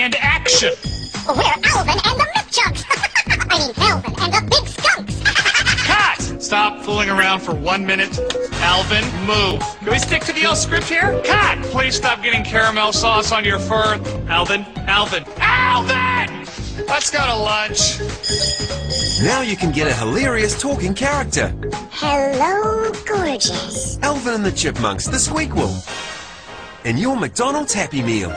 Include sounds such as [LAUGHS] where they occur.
and action. We're Alvin and the Chipmunks. [LAUGHS] I mean, Alvin and the Big Skunks. [LAUGHS] Cut! Stop fooling around for one minute. Alvin, move. Can we stick to the old script here? Cut! Please stop getting caramel sauce on your fur. Alvin, Alvin, Alvin! Let's go to lunch. Now you can get a hilarious talking character. Hello, gorgeous. Alvin and the Chipmunks, the Squeakquel. and your McDonald's Happy Meal.